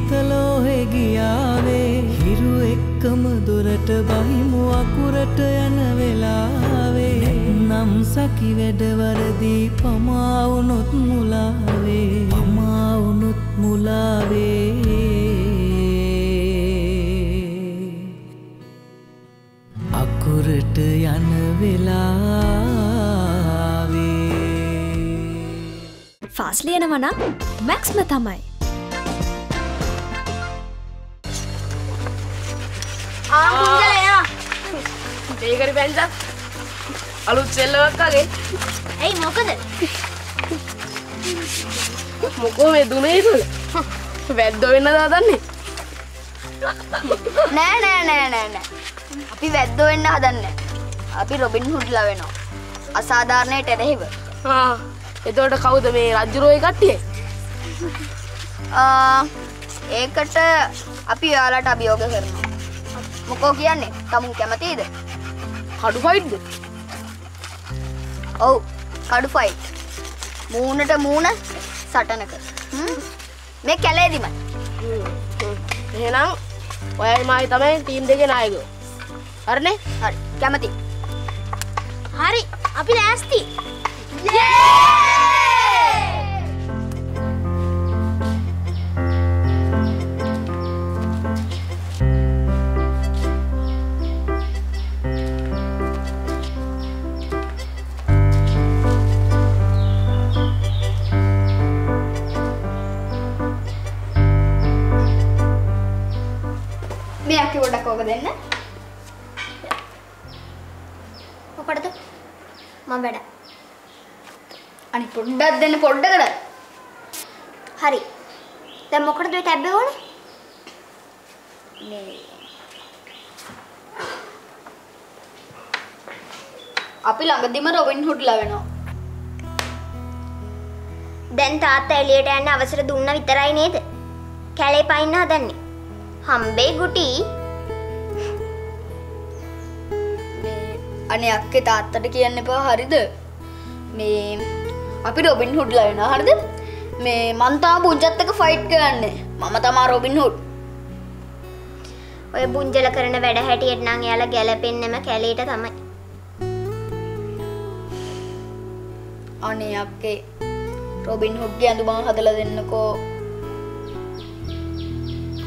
සීතලෝහෙ ගියාවේ හිරු එක්කම දොරට බහිමු අකුරට යන වෙලාවේ. නම් සකි වැඩවරදී පමාවුනොත් මුලාවේ. පමාවුනුත් මුලාවේ. අකුරට යන වෙලාවේ. ෆාස් ලියනවනම් මැක්ස්ම තමයි. ඒකට පැන්සත් අලුත් සෙල්ලවක් වගේ ඇයි මොකද මොකෝ මේ දුනේ තුළ වැද්ද වෙන්න දාදන්නේ නෑ නෑ නෑ නෑ නෑ අපි වැද්දෝ වෙන්න හදන්න. අපි රොබින් හුඩ්ලා වෙනවා අසාධාරණයට එරෙහිව. එතවට කවුද මේ රජ්ජුරෝය කට්ටිය? ආ, ඒකට අපි ඔයාලට අභියෝග කරනවා මොකෝ කියන්නේ? තමුන් කැමතිද? කඩු ෆයිට්ද ඔව් කඩු ෆයිට් මූනට මූන සටනක? මේ කැලේදිම. එහෙනම් ඔයයි මයි තමයි ටීම් දෙක නායකෝ හරනේ? හරි කැමති. හරි අපි ලෑස්ති මේ අක්කි පොඩ්ඩක් ඕක දෙන්න මොකටද මම වැඩ අනි පොඩ්ඩක් දෙන්න පොඩ්ඩකට හරි දැන් මොකටද ඔය ටැබ් එක ඕනේ මේ අපි ළඟදිම රොබින් හුඩ්ලා වෙනවා දැන් තාත්තා එළියට යන්න අවසර දුන්න විතරයි නේද කැලේ පයින්න හදන්නේ හම්බේ ගුටි අනේ අක්කේ තාත්තට කියන්න එපා හරිද? මේ අපි රොබින් හුඩ්ලා වෙනවා හරිද? මේ මං තාම පුංචත් එක්ක ෆයිට් කරන්නේ. මම තමා රොබින් හුඩ්. ඔය බුංජල කරන වැඩ හැටියට නම් එයාලා ගැලපෙන්නෙම කැලේට තමයි. අනේ අක්කේ රොබින් හුඩ්ගේ ඇඳුම හදලා දෙන්නකෝ.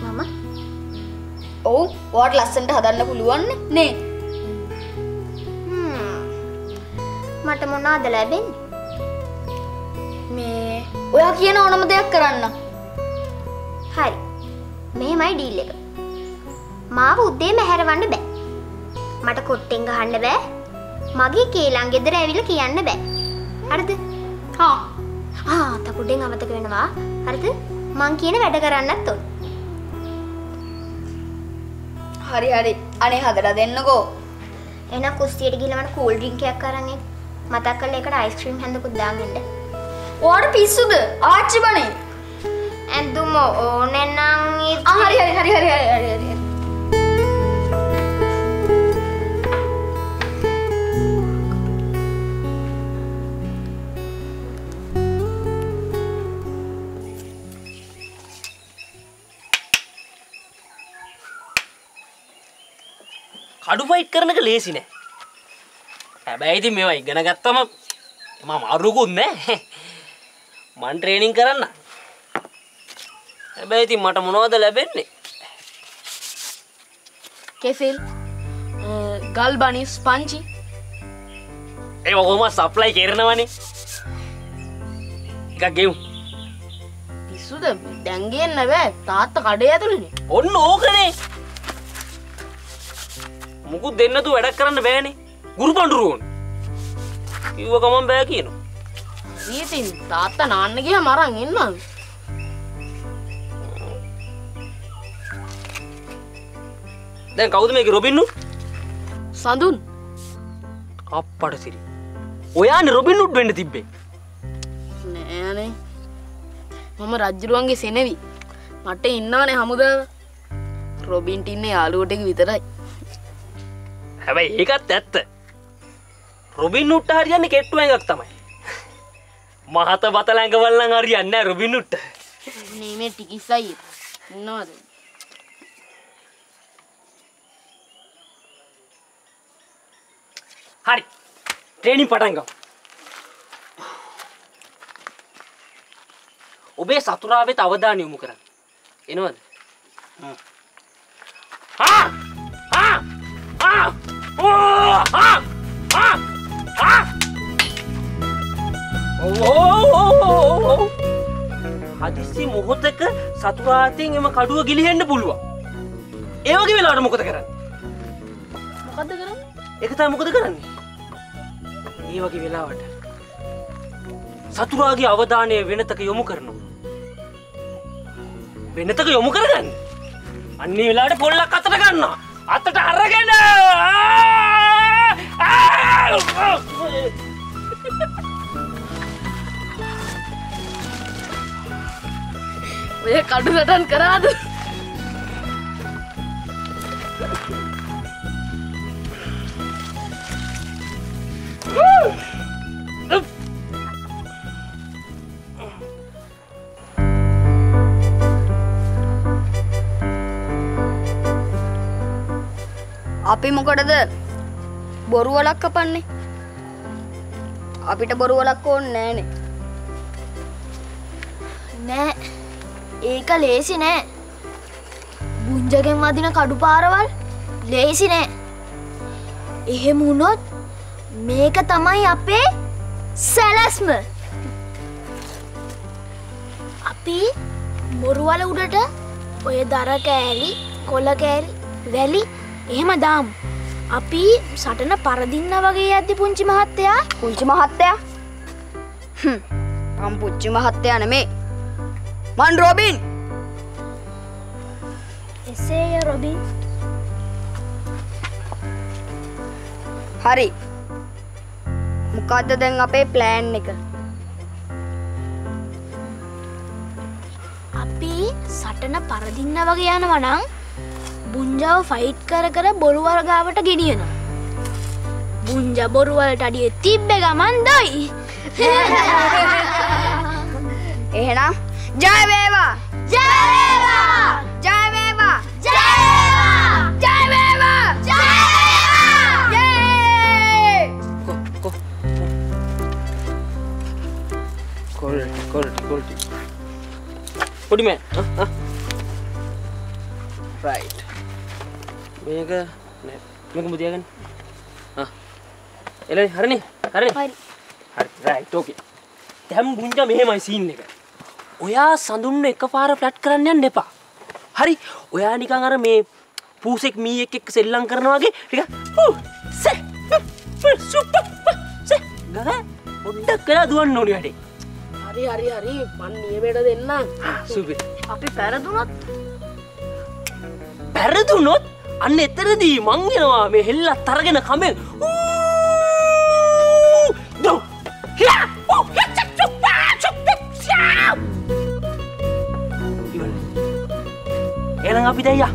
මම? ඔව් ඔයාට ලස්සනට හදන්න පුළුවන් නේ මට මොනවද ලැබෙන්නේ? මේ ඔයා කියන ඕනම දෙයක් කරන්න. හරි. මෙහෙමයි ඩීල් එක. මාව උදේම හැරවන්න බෑ. මට කොට්ටෙන් ගහන්න බෑ. මගේ කේලන් ගෙදර ඇවිල්ලා කියන්න බෑ. හරිද? හා. ආ තපුඩෙන් අමතක වෙනවා. හරිද? මං කියන වැඩ කරන්නත් ඕන. හරි හරි. අනේ හදලා දෙන්නකෝ. එහෙනම් කුස්සියට ගිහලා මට කූල් ඩ්‍රින්ක් එකක් අරන් එන්න මතක් කරලා ඒකට අයිස්ක්‍රීම් දාගෙන එන්න ඔයාට පිස්සුද? ආච්චි බනේ. ඇඳුම ඕනේ නම් ඉතින්- ආ හරි හරි හරි හරි හරි හරි හරි. කඩු ෆයිට් කරනක ලේසි නෑ හැබැයි ඉතින් මේවා ඉගෙන ගත්තම එම මාරුකුත් නෑ. මන් ට්‍රේනිං කරන්න. හැබැයි ඉතින් මට මොනවද ලැබෙන්නේ? කෙසෙල් ගල් බනිස් පංචි ඒ ඔහොම සප්ලයි කරනවනේ? එකක් ගෙව්. පිස්සුද? දැන්ගේන්න බෑ තාත්ත කඩේ ඇතුළනේ. ඔන්න ඕකනේ. මුකුත් දෙන්නතු වැඩක් කරන්න බෑනේ ගුරු පණ්ඩුරුවන් කිව්ව ගමන් බෑ කියනවා. ඊතින් තාත්ත නාන්න ගිය මරන් එන්නම් දැන් කවුද මේක රොබින්නු? සඳුන්. අප්පට සිරි. ඔයාන රොබින්නුට් වෙන්න තිබ්බේ. නෑනේ. මම රජ්ජරුවන්ගේ සෙනවි. මට ඉන්නානේ හමුදාව. රොබින්ට ඉන්න යාලුවටක විතරයි. හැබැයි ඒකත් ඇත්ත රොබින් නුට්ට හරියන්න කෙට්ටුව එකක් තමයි මහත බතලැඟවල්ලන් හරියන්න රොබින් නුට්ට මේ ටිකිස්සයි ඉන්නවද හරි ට්‍රේනින් පටන්ගම් ඔබේ සතුරාවෙත් අවධාන යොමු කරන්න එනවද හා! හා! හා! ඕ! හා! හදිසි මොහොතක සතුරාතයෙන් එම කඩුව ගිලිහෙන්න පුළුවන්. ඒ වගේ වෙලාවට මොකද කරන්න? මොකක්ද කරන්න? එක තමයි මොකද කරන්නේ? ඒ වගේ වෙලාවට සතුරාගේ අවධානය වෙනතක යොමු කරනවා. වෙනතක යොමු කරගන්න. අන්නේ වෙලාට පොල්ලක් අතට ගන්න අතට අරගෙන! ආ! ආ! ඔය කඩු සටන් කරාද? අපි මොකටද බොරුවලක් කපන්නේ? අපිට බොරුවලක් ඕන්න නෑනේ නෑ ඒක ලේසි නෑ. බුංජගෙන් වදින කඩු පාරවල් ලේසි නෑ. එහෙම වුණොත් මේක තමයි අපේ සැලැස්ම. අපි බොරුවල උඩට ඔය දර කෑලි කොල කෑලි වැලි එහෙම දාම්. අපි සටන පරදින්න වගේ ඇද්දි පුංචි මහත්තයා. පුංචි මහත්තයා? හ්ම්, මං පුච්චි මහත්තයා නෙමේ. මන් රොබින් එසේය රොබින් හරි මොකක්ද දැන් අපේ ප්ලෑන් එක අපි සටන පරදින්න වගේ යනවනං බුංජාව ෆයිට් කර කර බොරුවර්ගාවට ගෙනියනවා. බුංජ බොරුවලට අඩිය තිබ්බ ගමන් දොයි. එහෙනම් ජයවේවා ජයවේවා! ජයවේවා ජයවේවා! ජයවේවා ජයවේවා! යේ කො කො කොල්ටි කොල්ටි කොල්ටි පොඩි මෑ රයිට් මේක නෑ මේක මුතියාගන්න එල හරනේ හරි හරි. හරි රයිට් ඕකේ දැම් බුංජ මෙහෙමයි සීන් එක ඔයා සඳුන්න එක පාර ෆ්ලට් කරන්න යන්න එපා. හරි? ඔයා නිකං අර මේ පූසෙක් මීයෙක් එක්ක සෙල්ලම් කරනවාගේ ටික හු, සේ, හු, සේ. ගහ පොඩ්ඩක් කලා දුවන්න ඕනි වැඩේ හරි හරි හරි. මන් නියමයට දෙන්නම්. සුපි අපි පැරදුනත්? පැරදුනොත්? අන්න එතරදී මංගෙනවා මේ හෙල්ලත් තරගෙන කමෙන් එනම් අපි දැයියා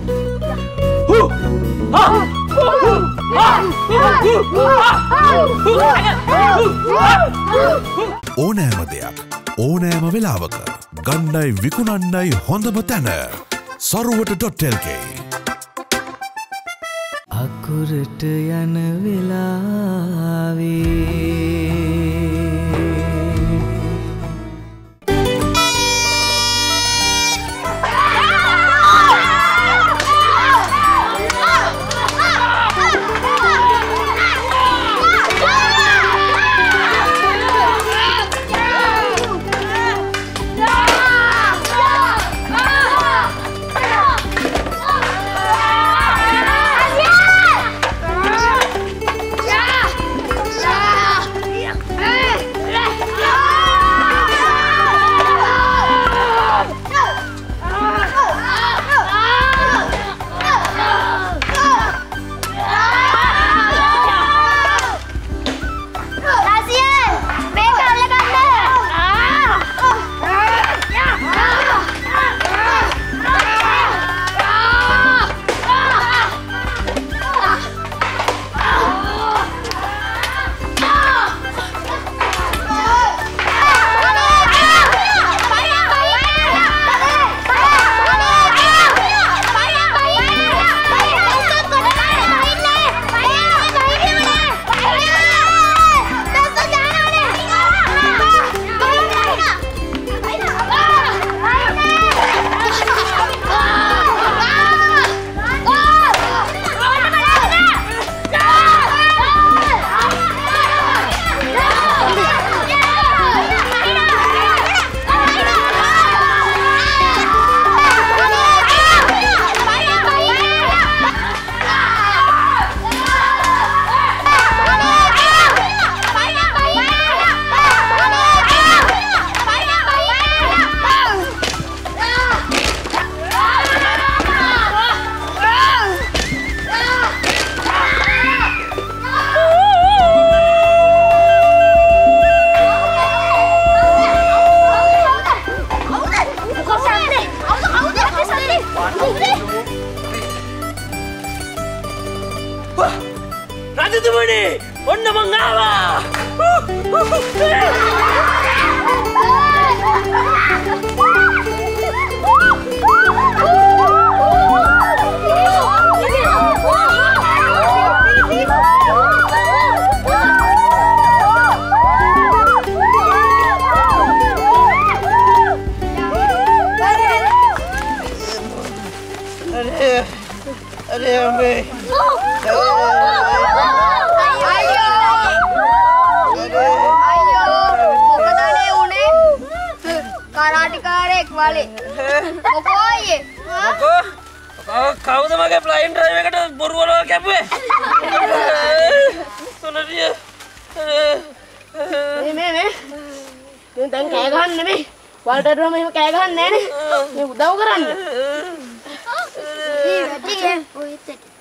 ඕනෑම දෙයක් ඕනෑම වෙලාවක ගණ්ඩයි විකුණන්නයි හොඳම තැන. සරුවට ඩොට්ටල්ගේ අකුරට යන වෙලාවේ බොරුවලව කැපුවේ තුනටිය මේ මේ මේ මේ දැන් කෑ ගහන්න නෙමෙයි වලටටම එහෙම කෑ ගහන්නේ නෑනේ මේ උදව් කරන්න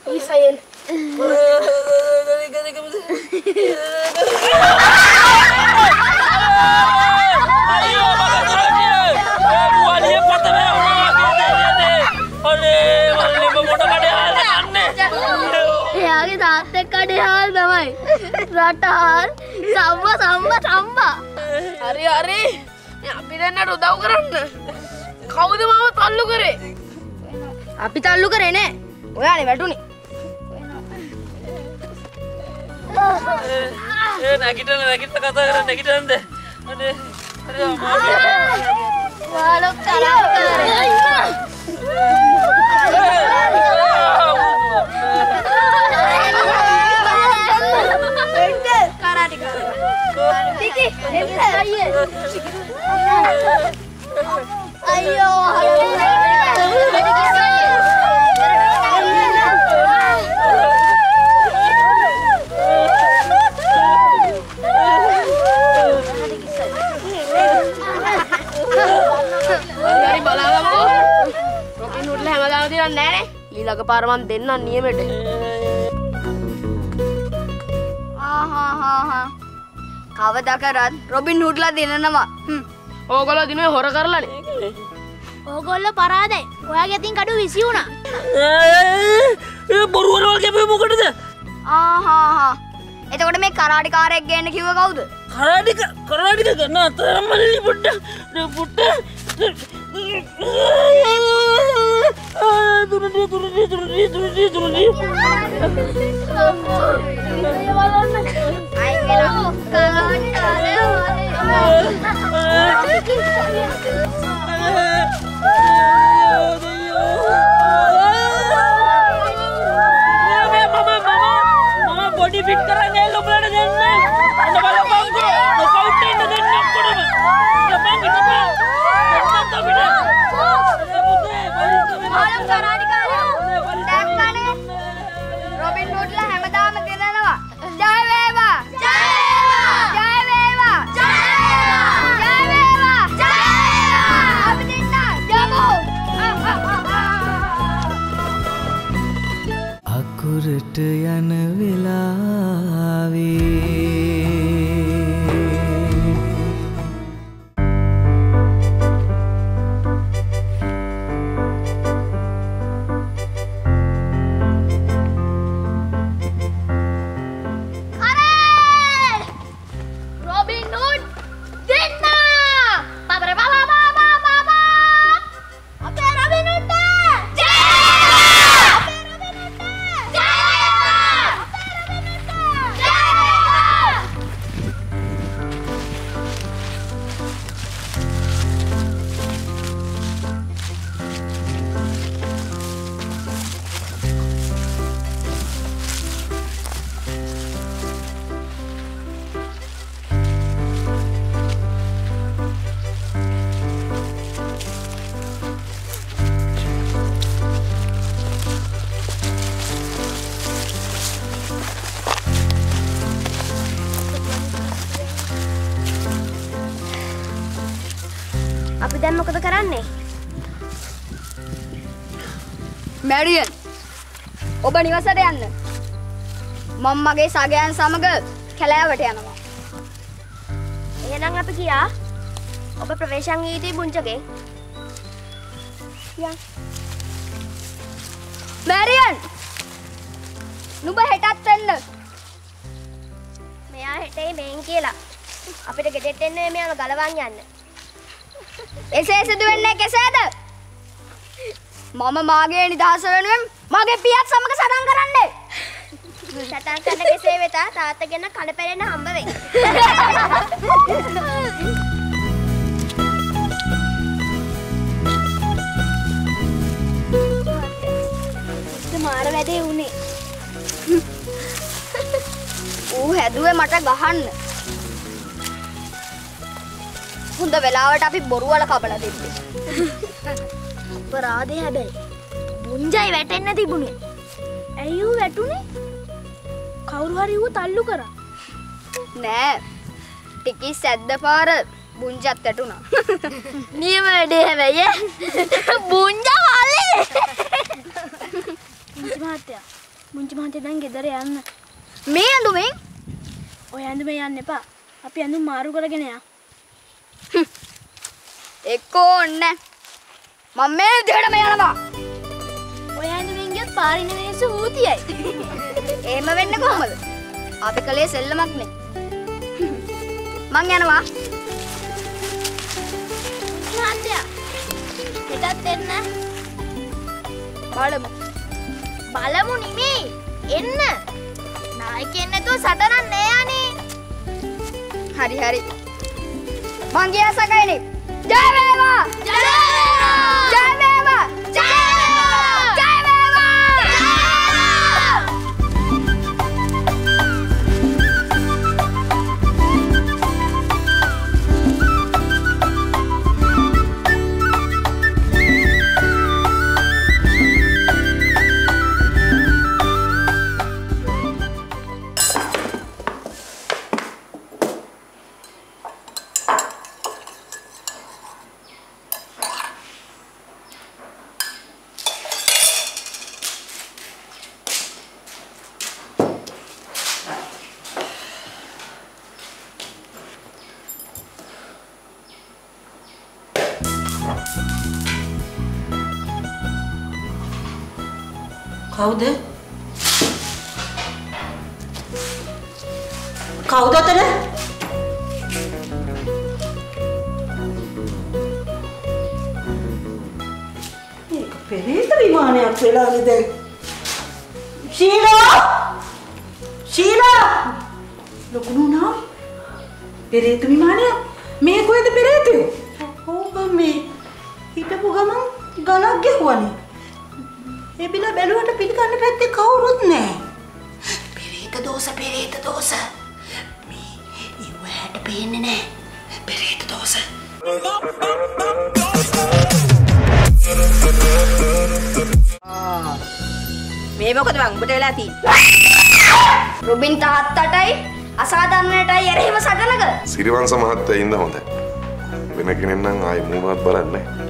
ඊසයෙන් අයියෝ රටහාල් සම්ම සම්ම සම්බා හරි හරි. අපි දෙන්නට උදව් කරන්න. කවුද මාව තල්ලු කරේ? අපි තල්ලු කරේ නෑ. ඔයානේ වැටුනේ. ඒ නැගිටන නැගිට කතා කර නැගිටන්ද අනේ අනේ අම්මා. වාලොක් කරා අයියෝ හරි හරි බලාගමු රොකින් උඩල හැමදාම තියන්නේ නෑනේ ඊළඟ පාර මන් දෙන්නම් නියමෙට කවදා කරත් රොබින් හුඩ්ලා දෙනනවා. හ්ම්. ඕගොල්ලෝ දිනුවේ හොර කරලානේ. ඕගොල්ල පරාදයි ඔයාගේ අතින් කඩු විසි වුණා. ඒ බොරුවලවල් කැපුවේ මොකටද? ආහාහා එතකොට මේ කරාටිකාරයෙක් ගේන්න කිව්ව කවුද? කරාටික කරාටික ගන්න අතරම්මලි පුට්ට පුට්ට. තුරටිය තුරටිය තුරටිය තුරටිය තුරටිය හුඩ්ලා හැමදාම දෙනනවා ජය වේවා ජය වේවා ජය වේවා ජය වේවා ජය වේවා ජය වේවා අපි දෙන්න. යමු! අකුරට යන දැන් මොකද කරන්නේ? මැරියන් ඔබ නිවසට යන්න. මම මගේ සගයන් සමග කැලෑවට යනවා. එහෙනම් අපි කියා ඔබ යුතුයි පුංචගේ මැරියන් නුඹ හෙටත් එන්න මෙයා හෙටේ මේන් කියලා. අපිට ගෙදෙට්ට එන්න මෙයාව ගලවන් යන්න එසේ සිදු වෙන්නේ කෙසේද? මම මාගේ නිදහස වෙනුවෙන් මගේ පියත් සමග සටන් කරන්නේ. සටන් කරන කෙසේ වෙතා තාත්තගෙන කල පැලෙන හම්බ වෙයි. මාර වැඩේ වුණේ. ඌ හැදුවේ මට ගහන්න හොඳ වෙලාවට අපි බොරුවල කබල දෙන්නේ. අපරාධය හැබැයි. බුංජයි වැටෙන්න තිබුණේ. ඇයි ඌ වැටුනේ? කවුරු හරි ඌ තල්ලු කරා. නෑ. ටිකි සැද්ද පාර බුංජත් ඇටුනා නියම වැඩේ හැබැයි බුංජ හලේ මුංචි මහත්තයා මුංචි මහත්තයා දැන් ගෙදර යන්න. මේ ඇඳුමෙන්? ඔය ඇඳුම යන්න එපා. අපි ඇඳුම් මාරු කරගෙන යා එක්කෝ ඔන්න. මම මේ විදිහටම යනවා. ඔය ඇඳුමින් ගියොත් පාරින මිනිස්සු හූතියයි එහෙම වෙන්න කොහමද? අපි කලේ සෙල්ලමක් නේ. මං යනවා. මහත්තයා හෙටත් එන්න. බලමු. බලමු නිමේ එන්න. නායකෙන් නැතුව සටනක් නෑ අනේ හරි හරි මං ගියා සකයිනේ ජය වේවා ජය කවුද? කවුද අතන? මේක පෙරේත විමානයක් වෙලානේ දැන්. ශීලා! ශීලා! ලොකුණා පෙරේත විමානයක් මේ කොහෙද පෙරේතයෝ? ඕක මේ හිටපු ගමන් ගලක් ගැහුවනේ. එබිල බැලුවට පිළිගන්න පැත්තේ කවුරුත් නෑ. පෙරේත දෝෂ පෙරේත දෝෂ. මේ ඉවහැට පේන්නේ නෑ. පෙරේත දෝෂ. මේ මොකද මං උඹට වෙලා තියෙන්නේ? රුබින් තාත්තටයි අසාධාරණයටයි එරෙහිව සටනක සිරිවංශ මහත්තයා ඉන්න හොඳ වෙන කෙනෙක් නම් ආයි මූණවත් බලන්නේ